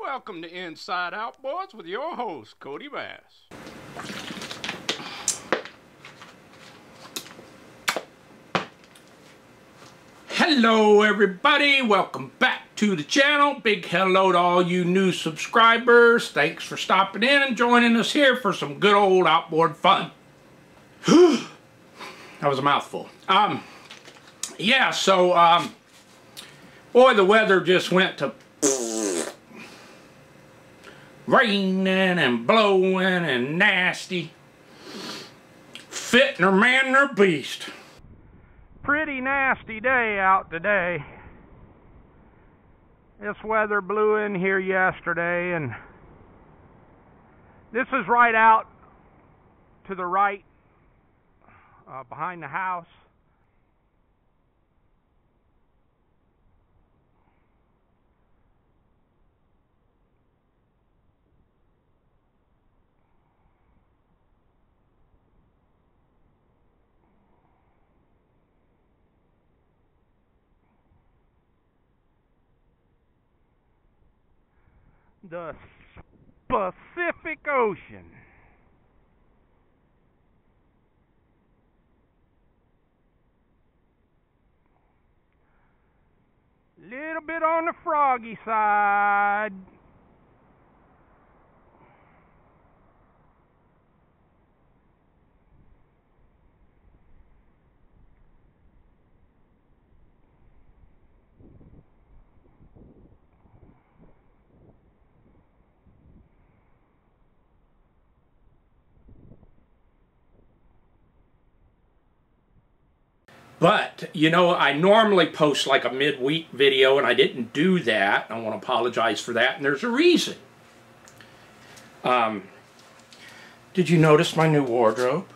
Welcome to Inside Outboards with your host, Cody Bass. Hello, everybody. Welcome back to the channel. Big hello to all you new subscribers. Thanks for stopping in and joining us here for some good old outboard fun. that was a mouthful. Um, yeah, so, um, boy, the weather just went to raining and blowing and nasty. Fit nor man nor beast. Pretty nasty day out today. This weather blew in here yesterday and this is right out to the right uh, behind the house. The Pacific Ocean. Little bit on the froggy side. But, you know, I normally post like a midweek video and I didn't do that. I want to apologize for that and there's a reason. Um, did you notice my new wardrobe?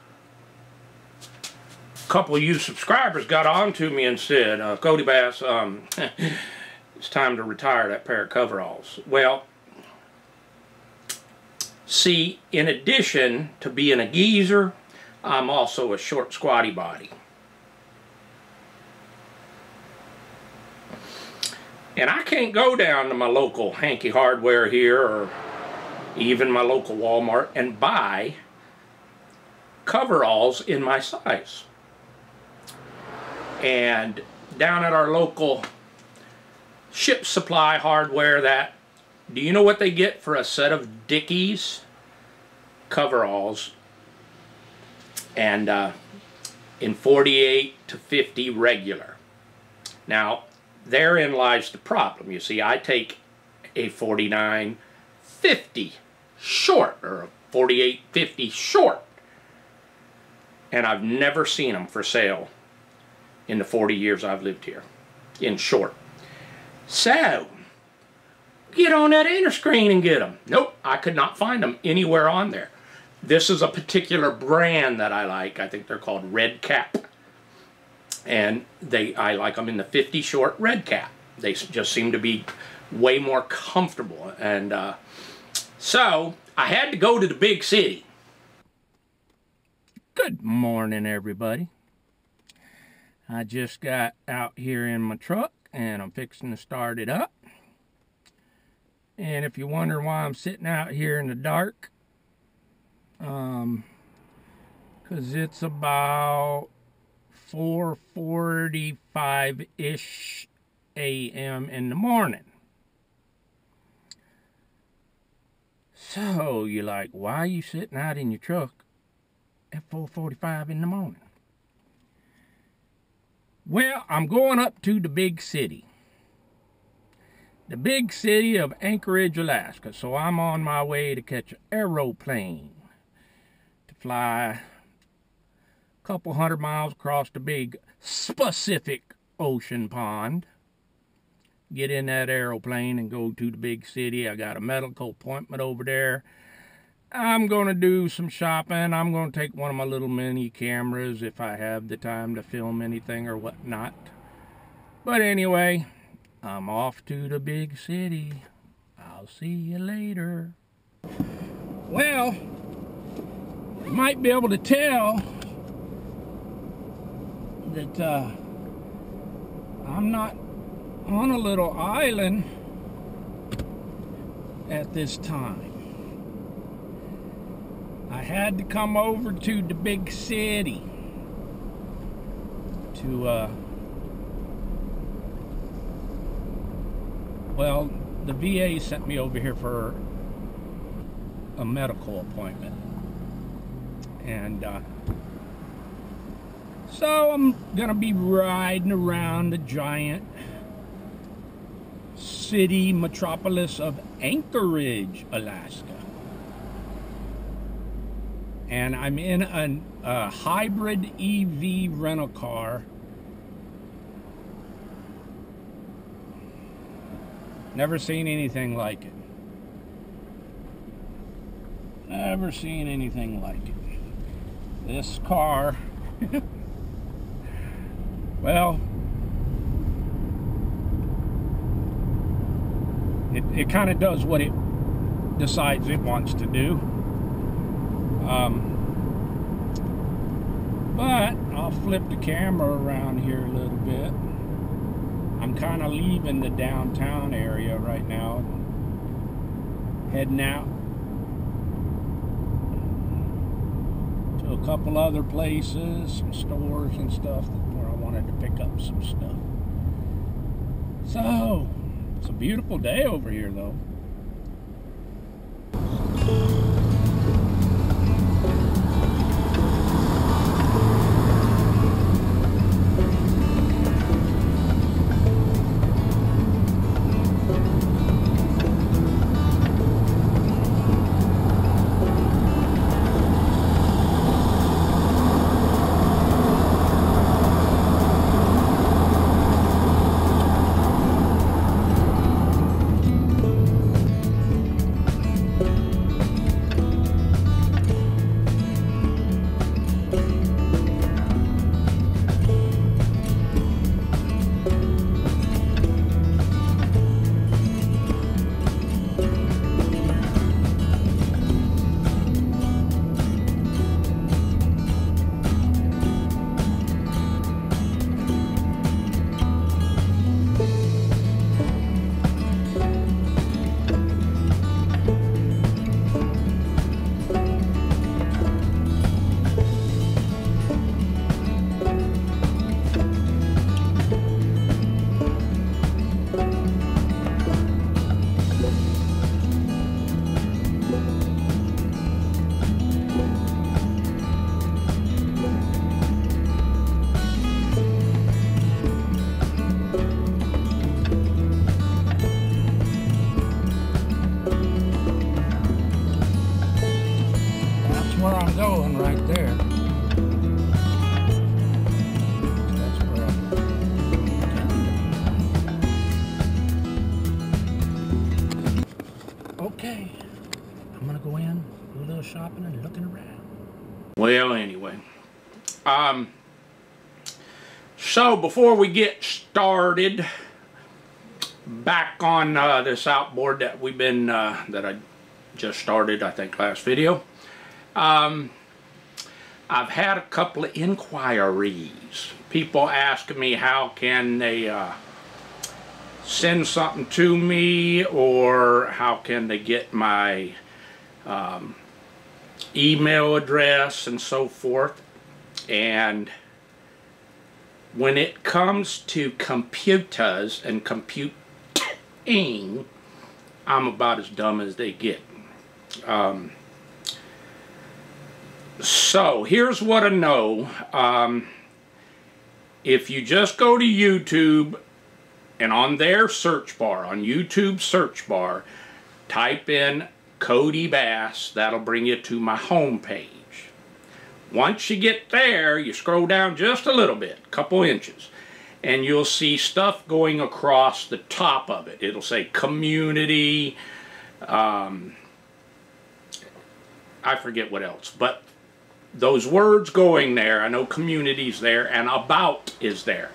A couple of you subscribers got on to me and said, uh, Cody Bass, um, it's time to retire that pair of coveralls. Well, see, in addition to being a geezer, I'm also a short squatty body. And I can't go down to my local hanky hardware here or even my local Walmart and buy coveralls in my size. And down at our local ship supply hardware that do you know what they get for a set of Dickies coveralls and uh, in 48 to 50 regular. Now therein lies the problem. You see, I take a 49.50 short, or a 48.50 short, and I've never seen them for sale in the 40 years I've lived here, in short. So, get on that Interscreen and get them. Nope, I could not find them anywhere on there. This is a particular brand that I like. I think they're called Red Kap and they I like them in the 50 short Red Kap. They just seem to be way more comfortable, and uh, so I had to go to the big city. Good morning, everybody. I just got out here in my truck, and I'm fixing to start it up. And if you wonder why I'm sitting out here in the dark, um, because it's about 4.45-ish a.m. in the morning. So you're like, why are you sitting out in your truck at 4.45 in the morning? Well, I'm going up to the big city. The big city of Anchorage, Alaska. So I'm on my way to catch an aeroplane to fly couple hundred miles across the big Pacific Ocean pond. Get in that aeroplane and go to the big city. I got a medical appointment over there. I'm going to do some shopping. I'm going to take one of my little mini cameras if I have the time to film anything or whatnot. But anyway, I'm off to the big city. I'll see you later. Well, you might be able to tell that uh, I'm not on a little island. at this time. I had to come over to the big city to, uh, well, the VA sent me over here for a medical appointment. And, uh, so I'm gonna be riding around the giant city metropolis of Anchorage, Alaska. And I'm in a, a hybrid EV rental car. Never seen anything like it. Never seen anything like it. This car Well, it, it kind of does what it decides it wants to do. Um, but I'll flip the camera around here a little bit. I'm kind of leaving the downtown area right now, heading out to a couple other places, some stores and stuff to pick up some stuff. So, it's a beautiful day over here though. Well, anyway. Um, so, before we get started, back on uh, this outboard that we've been, uh, that I just started, I think, last video. Um, I've had a couple of inquiries. People ask me how can they uh, send something to me or how can they get my um, email address and so forth. And when it comes to computers and computing, I'm about as dumb as they get. Um, so here's what I know. Um, if you just go to YouTube and on their search bar, on YouTube search bar, type in Cody Bass, that'll bring you to my home page. Once you get there, you scroll down just a little bit, a couple inches, and you'll see stuff going across the top of it. It'll say community, um, I forget what else, but those words going there, I know community's there, and about is there.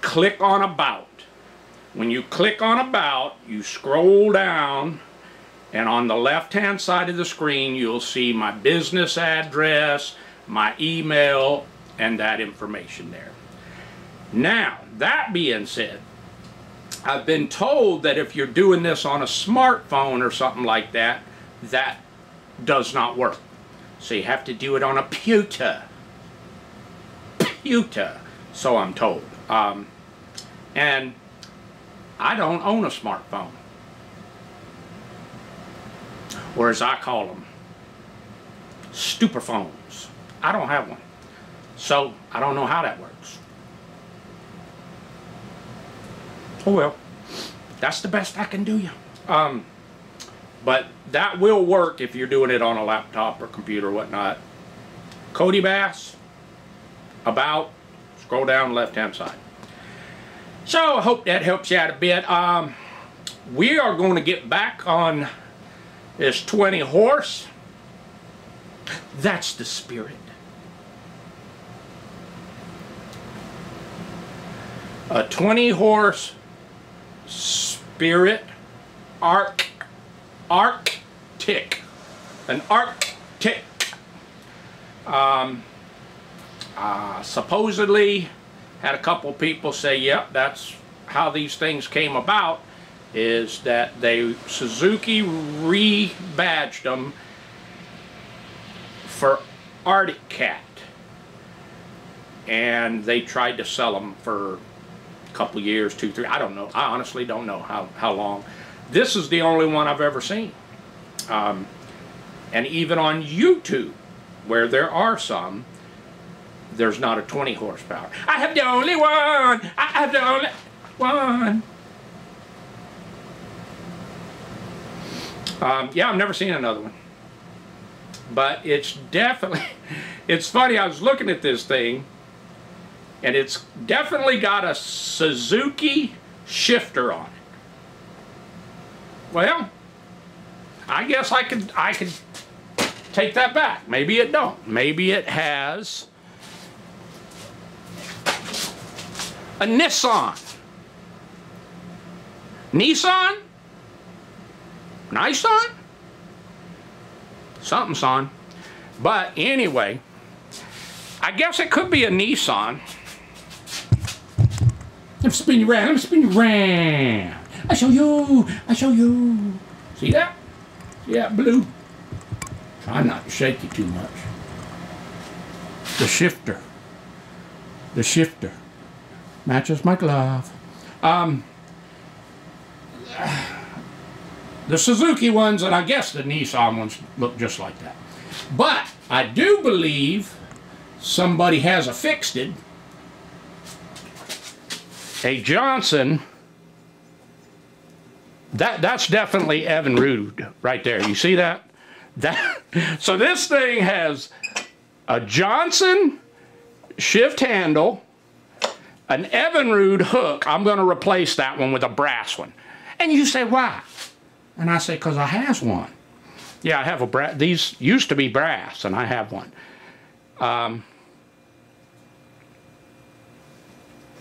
Click on about. When you click on about, you scroll down and on the left hand side of the screen you'll see my business address, my email, and that information there. Now, that being said, I've been told that if you're doing this on a smartphone or something like that, that does not work. So you have to do it on a pewter. Pewter, so I'm told. Um, and I don't own a smartphone. Or as I call them, stupophones. I don't have one. So I don't know how that works. Oh well, that's the best I can do you. Um, but that will work if you're doing it on a laptop or computer or whatnot. Cody Bass, about, scroll down left hand side. So I hope that helps you out a bit. Um, we are going to get back on this 20 horse. That's the spirit. A 20 horse spirit arc arctic an arctic um, uh, supposedly had a couple people say yep that's how these things came about is that they Suzuki rebadged them for Arctic Cat and they tried to sell them for a couple years, two, three, I don't know. I honestly don't know how, how long. This is the only one I've ever seen. Um, and even on YouTube, where there are some, there's not a 20 horsepower. I have the only one! I have the only one! Um, yeah, I've never seen another one. But it's definitely, it's funny, I was looking at this thing, and it's definitely got a Suzuki shifter on it. Well, I guess I could I could take that back. Maybe it don't. Maybe it has a Nissan. Nissan? Nissan? Something's on. But anyway, I guess it could be a Nissan. Let me spin you around. Let me spin you around. I show you. I show you. See that? See that blue? Try not to shake you too much. The shifter. The shifter. Matches my glove. Um, the Suzuki ones and I guess the Nissan ones look just like that. But I do believe somebody has affixed it a Johnson, that that's definitely Evinrude right there. You see that? That so this thing has a Johnson shift handle, an Evinrude hook. I'm going to replace that one with a brass one. And you say why? And I say because I has one. Yeah, I have a brass. These used to be brass, and I have one. Um,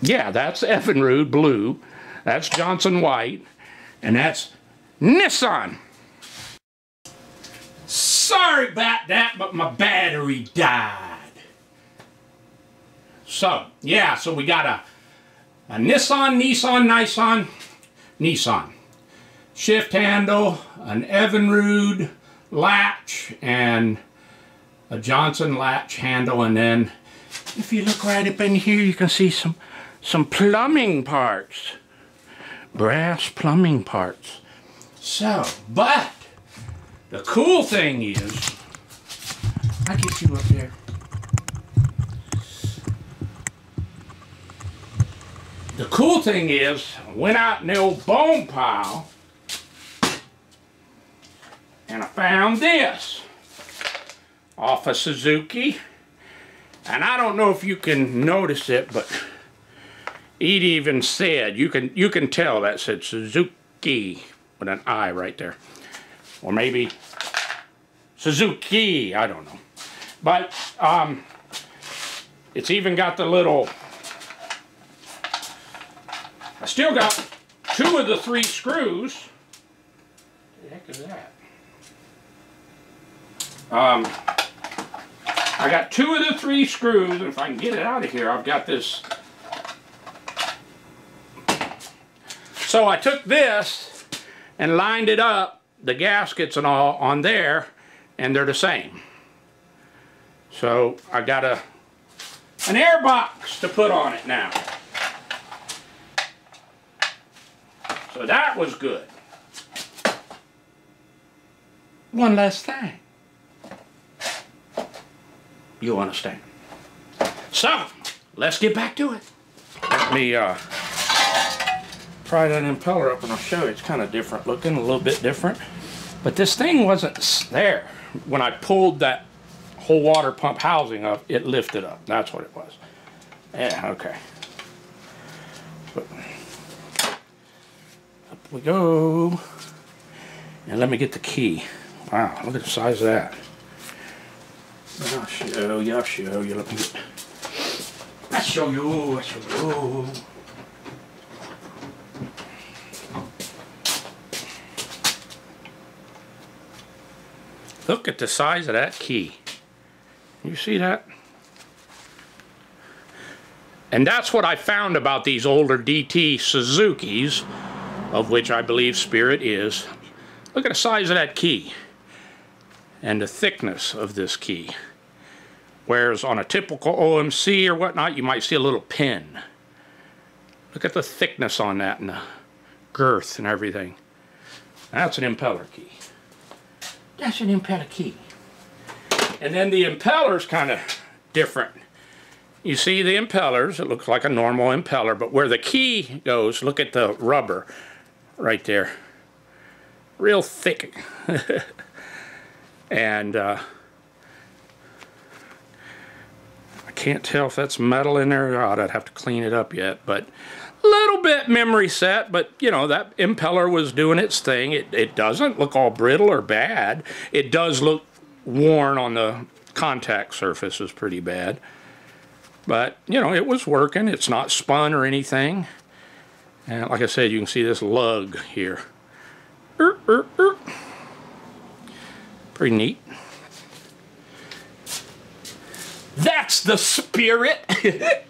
Yeah, that's Evinrude blue. That's Johnson white. And that's Nissan. Sorry about that, but my battery died. So, yeah, so we got a, a Nissan, Nissan, Nissan, Nissan. Shift handle, an Evinrude latch, and a Johnson latch handle, and then if you look right up in here, you can see some some plumbing parts. Brass plumbing parts. So, but the cool thing is, I get you up there. The cool thing is, I went out in the old bone pile and I found this off of Suzuki. And I don't know if you can notice it, but it even said, you can you can tell that said Suzuki with an I right there. Or maybe Suzuki, I don't know. But um, it's even got the little, I still got two of the three screws. What the heck is that? Um, I got two of the three screws, and if I can get it out of here, I've got this So I took this and lined it up, the gaskets and all on there, and they're the same. So I got a an air box to put on it now. So that was good. One last thing. You understand? So, let's get back to it. Let me uh, pry that impeller up and I'll show you. It's kind of different looking, a little bit different. But this thing wasn't there. When I pulled that whole water pump housing up, it lifted up. That's what it was. Yeah, okay. But, up we go. And let me get the key. Wow, look at the size of that. I'll show you, I'll show you. Let me get... I'll show you, I'll show you. Look at the size of that key. You see that? And that's what I found about these older DT Suzukis, of which I believe Spirit is. Look at the size of that key and the thickness of this key. Whereas on a typical OMC or whatnot, you might see a little pin. Look at the thickness on that and the girth and everything. That's an impeller key. That's an impeller key. And then the impeller's kind of different. You see the impellers, it looks like a normal impeller, but where the key goes, look at the rubber right there. Real thick. and uh, I can't tell if that's metal in there or not. I'd have to clean it up yet, but a little bit memory set, but you know, that impeller was doing its thing. It, it doesn't look all brittle or bad. It does look worn on the contact surface is pretty bad. But, you know, it was working. It's not spun or anything. And like I said, you can see this lug here. Er, er, er. Pretty neat. That's the spirit.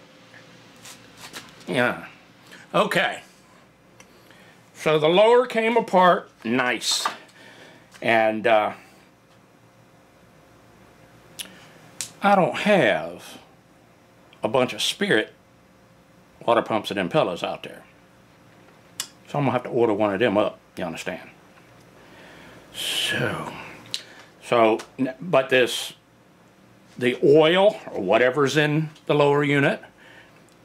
yeah. Okay. So the lower came apart nice. And uh, I don't have a bunch of spirit water pumps and impellers out there. So I'm going to have to order one of them up, you understand? So, so, but this, the oil or whatever's in the lower unit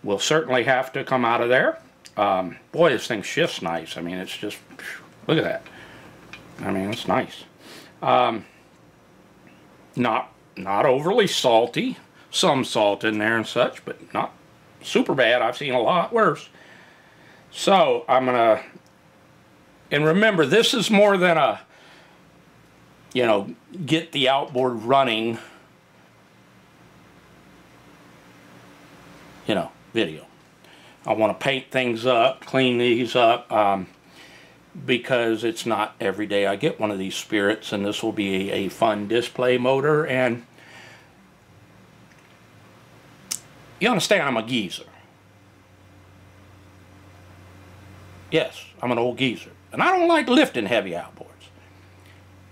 will certainly have to come out of there. Um, boy, this thing shifts nice. I mean, it's just, look at that. I mean, it's nice. Um, not not overly salty. Some salt in there and such, but not super bad. I've seen a lot worse. So I'm gonna, and remember this is more than a, you know, get the outboard running, you know, video. I want to paint things up, clean these up. Um, because it's not every day I get one of these spirits and this will be a, a fun display motor and you understand I'm a geezer. Yes, I'm an old geezer. And I don't like lifting heavy outboards.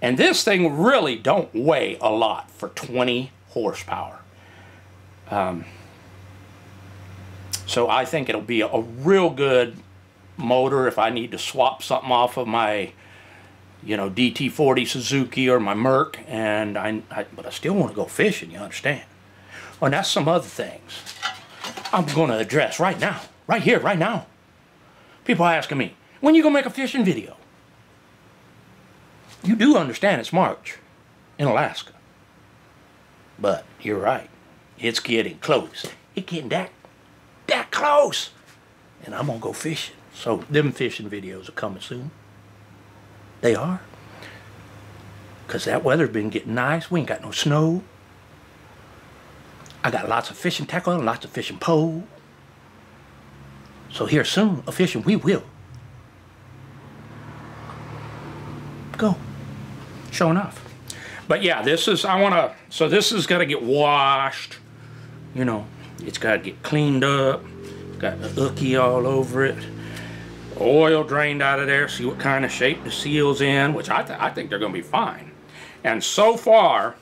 And this thing really don't weigh a lot for 20 horsepower. Um, so I think it'll be a, real good motor if I need to swap something off of my you know DT40 Suzuki or my Merc and I, I but I still want to go fishing you understand oh, and that's some other things I'm going to address right now right here right now people asking me when you gonna make a fishing video you do understand it's March in Alaska but you're right it's getting close it's getting that that close and I'm gonna go fishing so them fishing videos are coming soon. They are. Because that weather's been getting nice. We ain't got no snow. I got lots of fishing tackle lots of fishing pole. So here soon, fishing we will. Go. Sure enough. But yeah, this is, I want to, so this is got to get washed. You know, it's got to get cleaned up. Got the ookie all over it Oil drained out of there, see what kind of shape the seal's in, which I, th I think they're going to be fine. And so far,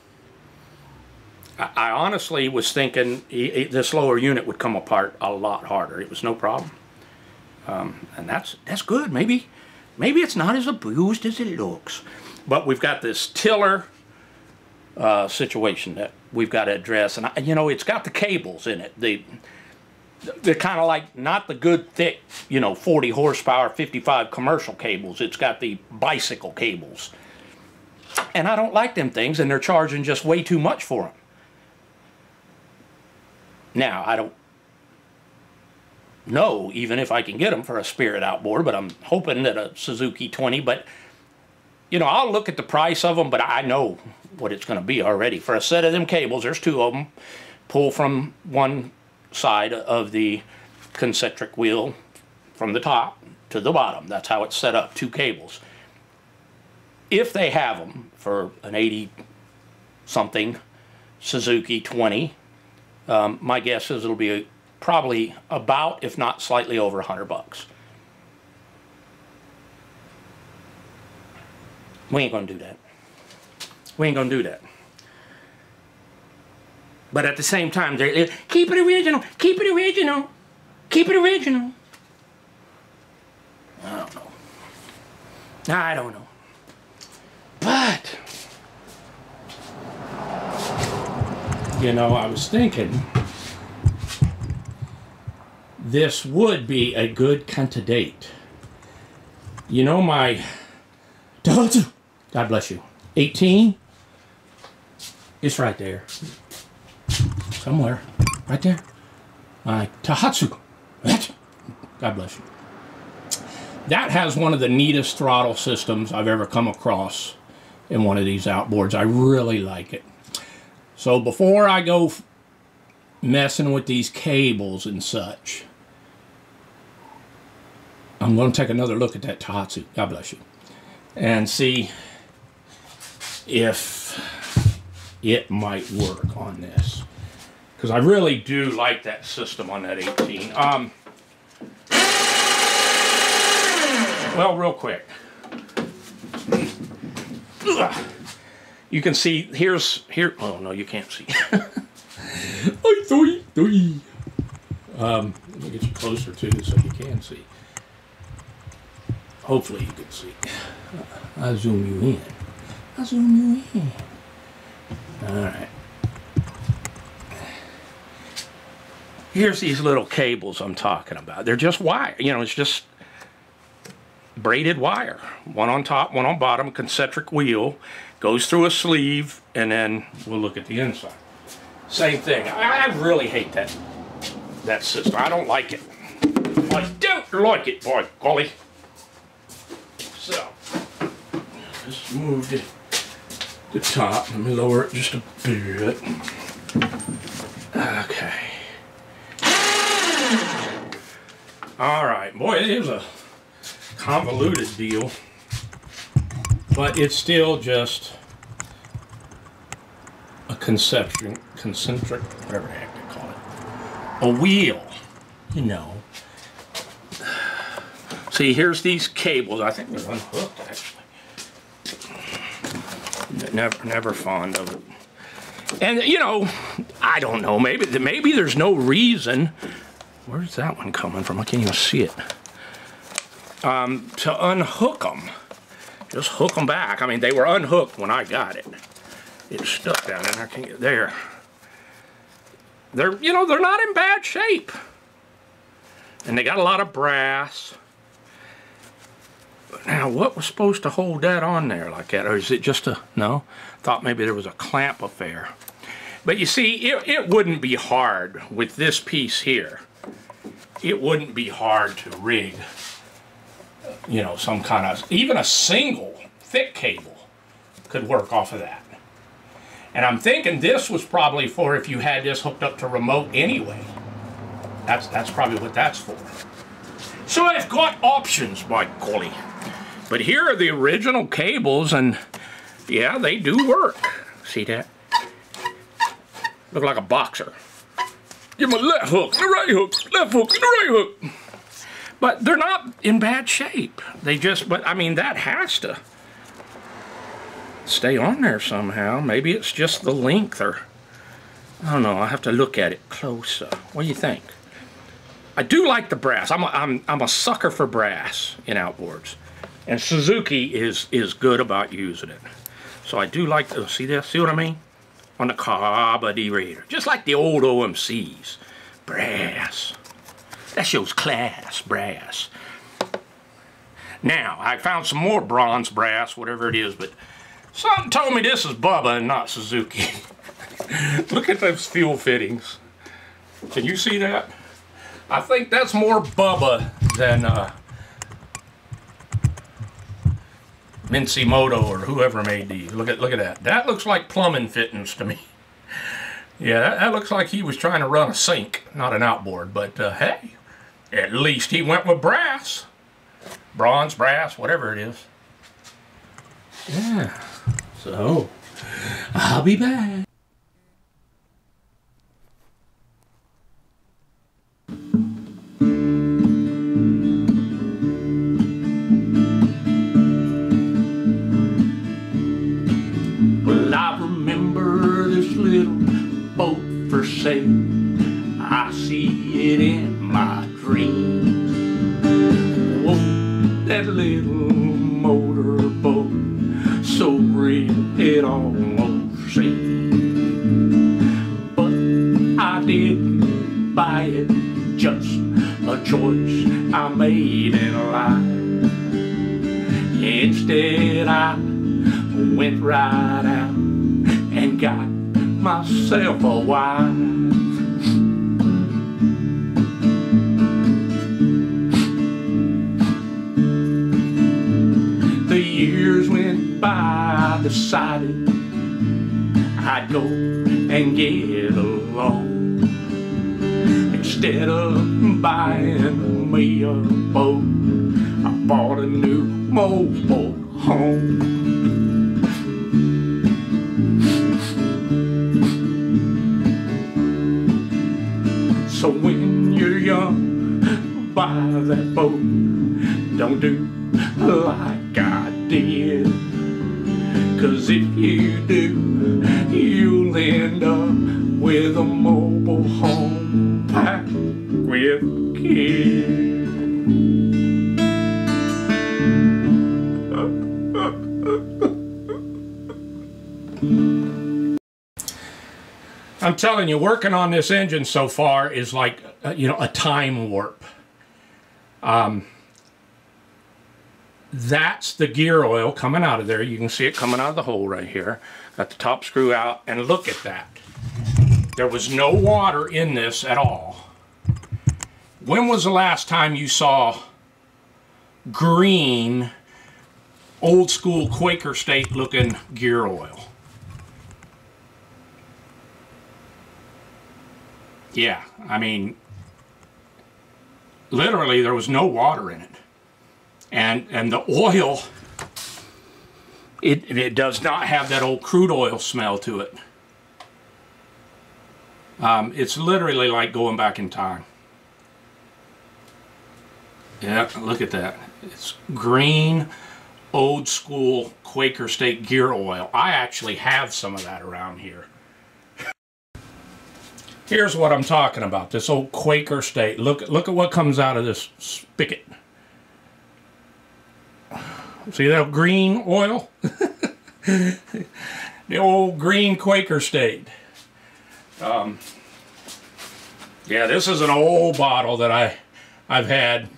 I, honestly was thinking this lower unit would come apart a lot harder. It was no problem. Um, and that's that's good. Maybe maybe it's not as abused as it looks. But we've got this tiller uh, situation that we've got to address. And, I, you know, it's got the cables in it. The, they're kind of like not the good thick, you know, 40 horsepower, 55 commercial cables. It's got the bicycle cables. And I don't like them things, and they're charging just way too much for them. Now, I don't know even if I can get them for a Spirit outboard, but I'm hoping that a Suzuki 20, but you know, I'll look at the price of them, but I know what it's going to be already. For a set of them cables, there's two of them, pull from one side of the concentric wheel from the top to the bottom. That's how it's set up, two cables. If they have them for an 80 something Suzuki 20, um, my guess is it'll be a, probably about, if not slightly over 100 bucks. We ain't gonna do that. We ain't gonna do that. But at the same time, they keep it original, keep it original, keep it original. I don't know. I don't know. But you know, I was thinking this would be a good candidate. You know my. God bless you. 18 It's right there. Somewhere. Right there. My Tohatsu. God bless you. That has one of the neatest throttle systems I've ever come across in one of these outboards. I really like it. So before I go messing with these cables and such, I'm going to take another look at that Tohatsu. God bless you. And see if it might work on this. Because I really do like that system on that 18. Um, well, real quick. You can see, here's, here, oh no, you can't see. um, let me get you closer too so you can see. Hopefully you can see. I'll zoom you in. I'll zoom you in. Alright. Here's these little cables I'm talking about. They're just wire. You know, it's just braided wire. One on top, one on bottom, concentric wheel. Goes through a sleeve, and then we'll look at the inside. Same thing. I, I really hate that that system. I don't like it. I don't like it, boy, golly. So, just move the, the top. Let me lower it just a bit. Okay. All right, boy, it is a convoluted deal, but it's still just a conception, concentric, whatever the heck they call it, a wheel, you know. See, here's these cables. I think they're unhooked, actually. Never, never fond of it. And, you know, I don't know. Maybe, maybe there's no reason. Where's that one coming from? I can't even see it. Um, to unhook them. Just hook them back. I mean, they were unhooked when I got it. It's stuck down there. I can't get there. They're, you know, they're not in bad shape. And they got a lot of brass. Now, what was supposed to hold that on there like that? Or is it just a, no? Thought maybe there was a clamp affair. But you see, it, it wouldn't be hard with this piece here. It wouldn't be hard to rig, you know, some kind of, even a single thick cable could work off of that. And I'm thinking this was probably for if you had this hooked up to remote anyway. That's, that's probably what that's for. So I've got options, by golly. But here are the original cables, and yeah, they do work. See that? Look like a boxer. Give him a left hook, the right hook, left hook, the right hook. But they're not in bad shape. They just, but I mean, that has to stay on there somehow. Maybe it's just the length or, I don't know, i have to look at it closer. What do you think? I do like the brass. I'm a, I'm, I'm a sucker for brass in outboards. And Suzuki is, is good about using it. So I do like to, see this? See what I mean? On the carburetor. Just like the old OMCs. Brass. That shows class, brass. Now, I found some more bronze brass, whatever it is, but something told me this is Bubba and not Suzuki. Look at those fuel fittings. Can you see that? I think that's more Bubba than uh, Mincimoto or whoever made these. Look at look at that. That looks like plumbing fittings to me. Yeah, that, that looks like he was trying to run a sink, not an outboard. But uh, hey, at least he went with brass. Bronze, brass, whatever it is. Yeah. So, I'll be back. Sale. I see it in my dreams. Oh, that little motorboat, so real it almost seems. But I didn't buy it, just a choice I made in life. Instead, I went right out and got myself a wife. The years went by, I decided I'd go and get along. Instead of buying me a boat, I bought a new mobile home. So when you're young, buy that boat. Don't do like I did. Cause if you do, you'll end up with a mobile home packed with kids. Telling you, working on this engine so far is like, uh, you know, a time warp. Um, that's the gear oil coming out of there. You can see it coming out of the hole right here. Got the top screw out, and look at that. There was no water in this at all. When was the last time you saw green, old school Quaker State looking gear oil? Yeah, I mean, literally there was no water in it. And, and the oil, it, it does not have that old crude oil smell to it. Um, it's literally like going back in time. Yeah, look at that. It's green, old school Quaker State gear oil. I actually have some of that around here. Here's what I'm talking about, this old Quaker State. Look, look at what comes out of this spigot. See that green oil? the old green Quaker State. Um, yeah, this is an old bottle that I, I've had.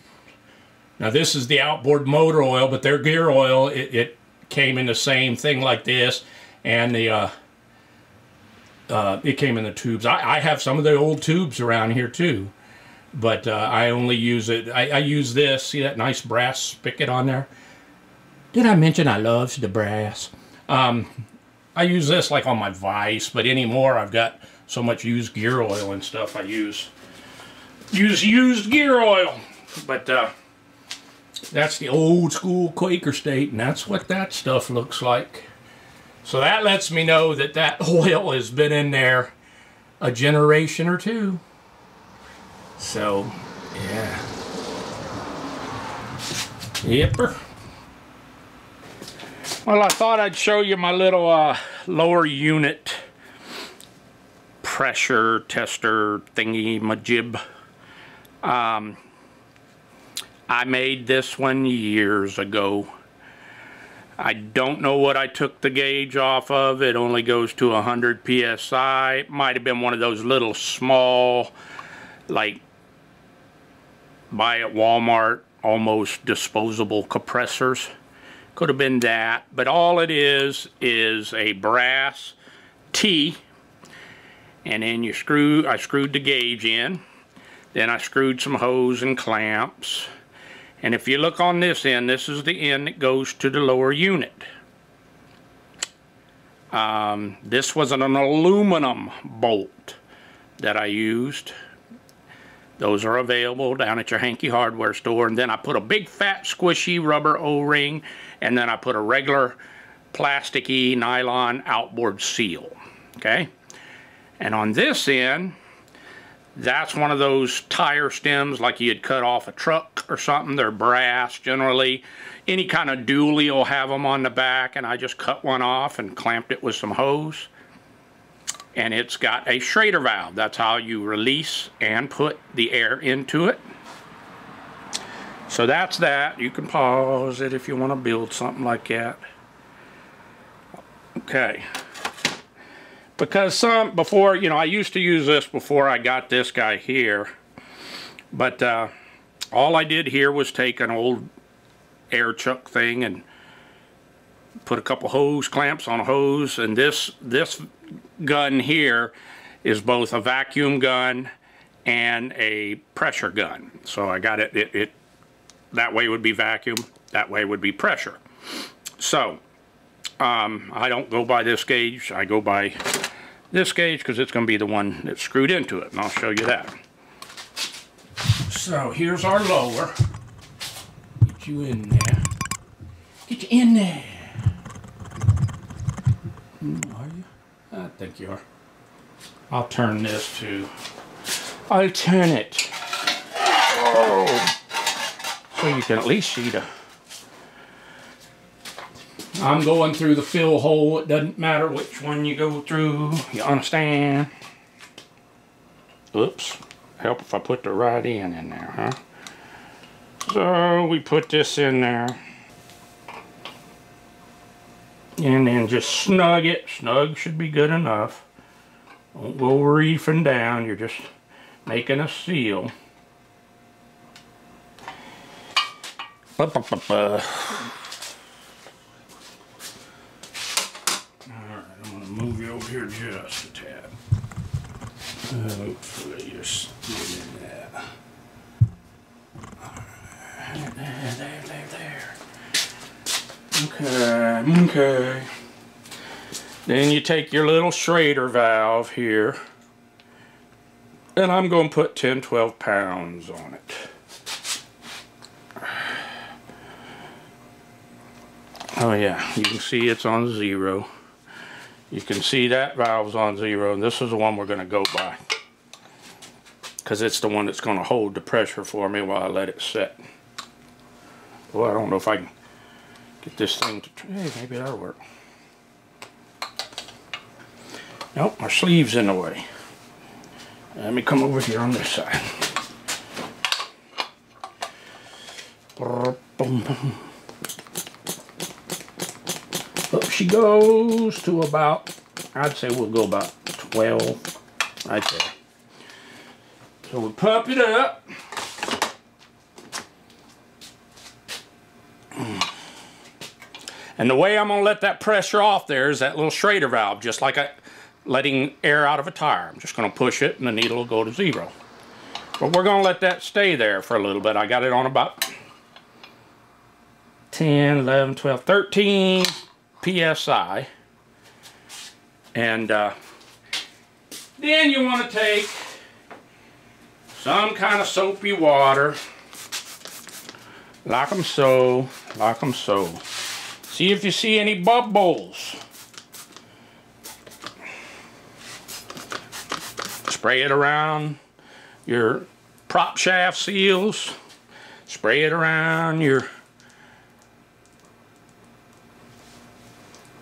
Now this is the outboard motor oil, but their gear oil, it, it came in the same thing like this. And the uh, uh, it came in the tubes. I, I, have some of the old tubes around here too, but uh, I only use it. I, I, use this. See that nice brass spigot on there? Did I mention I love the brass? Um, I use this like on my vise, but anymore I've got so much used gear oil and stuff. I use use used gear oil, but uh, that's the old school Quaker State, and that's what that stuff looks like. So that lets me know that that oil has been in there a generation or two. So, yeah. Yipper. Well, I thought I'd show you my little uh, lower unit pressure tester thingy majib. Um, I made this one years ago. I don't know what I took the gauge off of. It only goes to 100 psi. It might have been one of those little small, like, buy at Walmart, almost disposable compressors. Could have been that. But all it is, is a brass T. And then you screw, I screwed the gauge in. Then I screwed some hose and clamps. And if you look on this end, this is the end that goes to the lower unit. Um, this was an aluminum bolt that I used. Those are available down at your hanky hardware store. And then I put a big fat squishy rubber O-ring and then I put a regular plasticky nylon outboard seal. Okay? And on this end, that's one of those tire stems like you'd cut off a truck or something. They're brass generally. Any kind of dually will have them on the back and I just cut one off and clamped it with some hose. And it's got a Schrader valve. That's how you release and put the air into it. So that's that. You can pause it if you want to build something like that. Okay because some before you know I used to use this before I got this guy here but uh, all I did here was take an old air chuck thing and put a couple hose clamps on a hose and this this gun here is both a vacuum gun and a pressure gun. So I got it, it, it that way would be vacuum that way would be pressure. So um, I don't go by this gauge I go by this gauge because it's going to be the one that's screwed into it and I'll show you that. So here's our lower. Get you in there. Get you in there. Hmm, are you? I think you are. I'll turn this to I'll alternate. Oh. So you can at least see the I'm going through the fill hole. It doesn't matter which one you go through. You understand? Oops. Help if I put the right end in there, huh? So we put this in there. And then just snug it. Snug should be good enough. Don't go reefing down. You're just making a seal. Ba -ba -ba move you over here just a tad. Hopefully you're still in. Alright, there, there, there, there. Okay, okay. Then you take your little Schrader valve here, and I'm going to put 10, 12 pounds on it. Oh yeah, you can see it's on zero. You can see that valve's on zero, and this is the one we're going to go by. Because it's the one that's going to hold the pressure for me while I let it set. Well, I don't know if I can get this thing to... Hey, maybe that'll work. Nope, my sleeve's in the way. Let me come over here on this side. She goes to about, I'd say we'll go about 12 right there. So we pump it up. And the way I'm going to let that pressure off there is that little Schrader valve, just like I, letting air out of a tire. I'm just going to push it and the needle will go to zero. But we're going to let that stay there for a little bit. I got it on about 10, 11, 12, 13, PSI. And uh, then you want to take some kind of soapy water, like them so, like them so. See if you see any bubbles. Spray it around your prop shaft seals. Spray it around your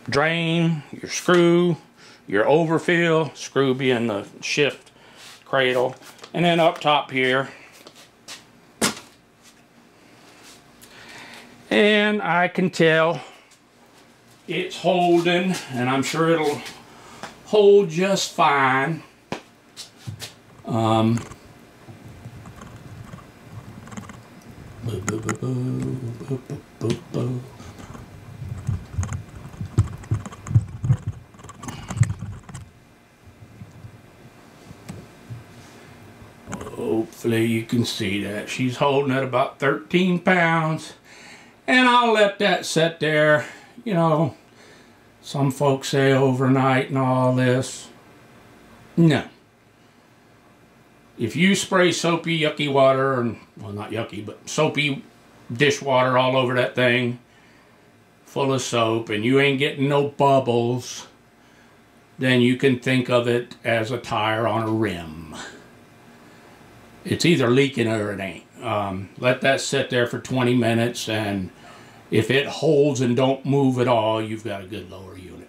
drain, your screw, your overfill, screw being the shift cradle, and then up top here. And I can tell it's holding, and I'm sure it'll hold just fine. Um, Hopefully you can see that. She's holding at about 13 pounds. And I'll let that sit there. You know, some folks say overnight and all this. No. If you spray soapy, yucky water, and well, not yucky, but soapy dishwater all over that thing, full of soap, and you ain't getting no bubbles, then you can think of it as a tire on a rim it's either leaking or it ain't. Um, let that sit there for 20 minutes and if it holds and don't move at all, you've got a good lower unit.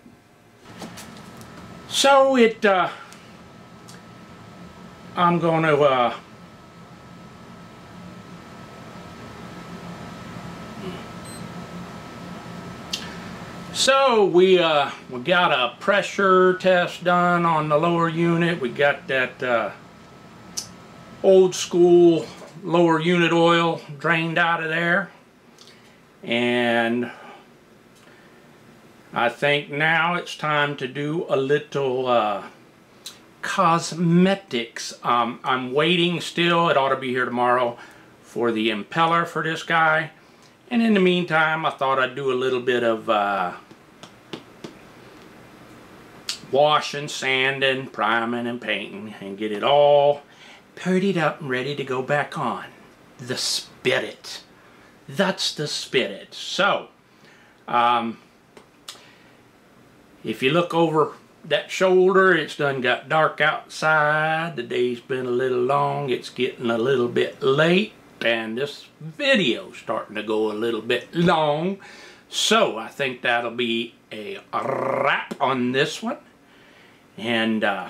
So it, uh, I'm going to, uh, So we uh, we got a pressure test done on the lower unit. We got that uh, old school lower unit oil drained out of there and I think now it's time to do a little uh, cosmetics. Um, I'm waiting still, it ought to be here tomorrow, for the impeller for this guy. And in the meantime, I thought I'd do a little bit of uh, washing, sanding, priming, and painting and get it all purdied up and ready to go back on. The spirit. That's the spirit. So, um, if you look over that shoulder, it's done got dark outside. The day's been a little long. It's getting a little bit late. And this video's starting to go a little bit long. So, I think that'll be a wrap on this one. And, uh,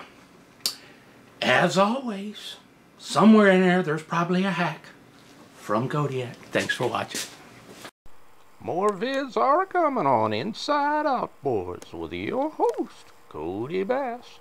as always, somewhere in there, there's probably a hack from Kodiak. Thanks for watching. More vids are coming on Inside Outboards with your host, Cody Bass.